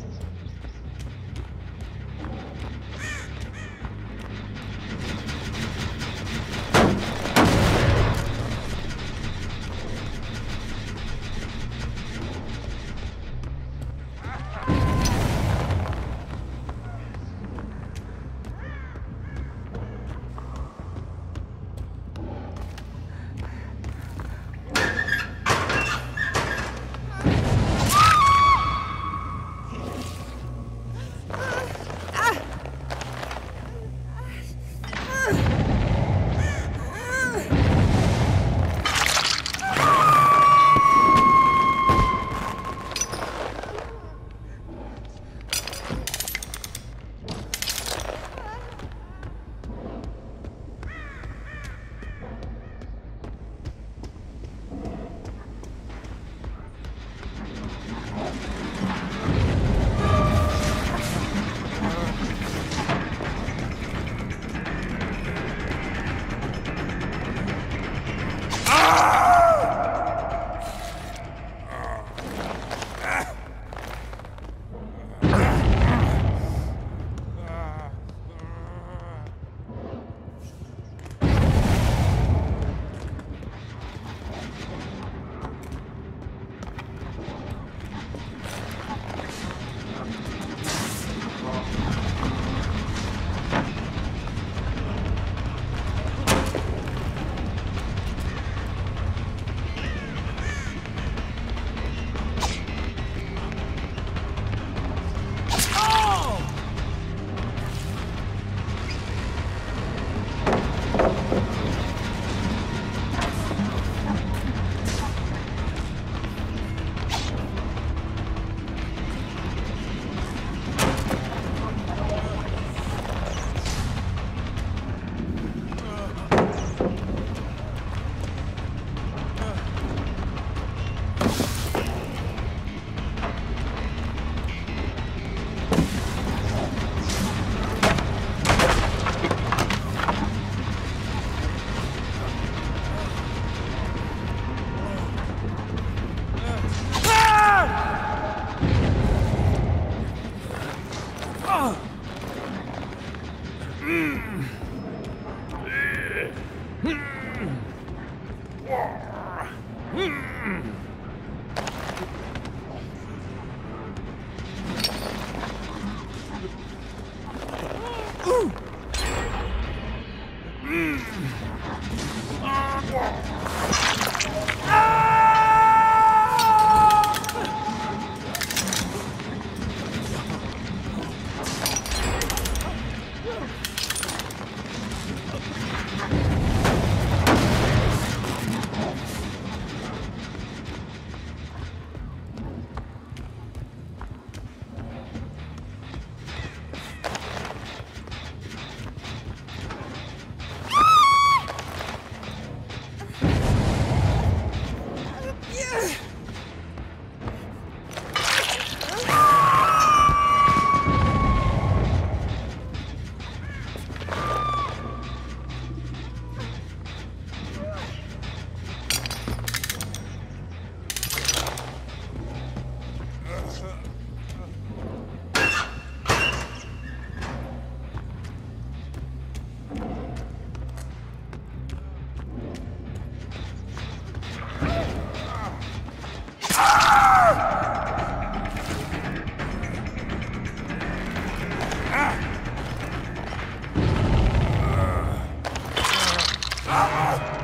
gracias. Mm. Ah. Ah!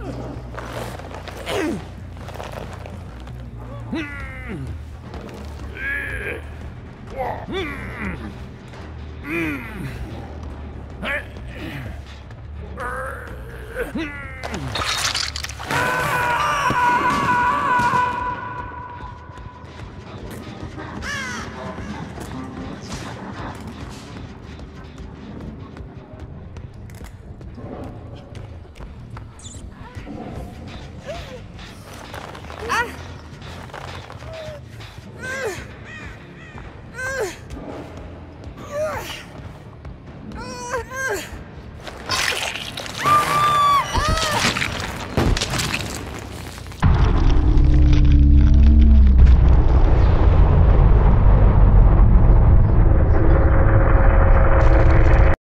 Mm.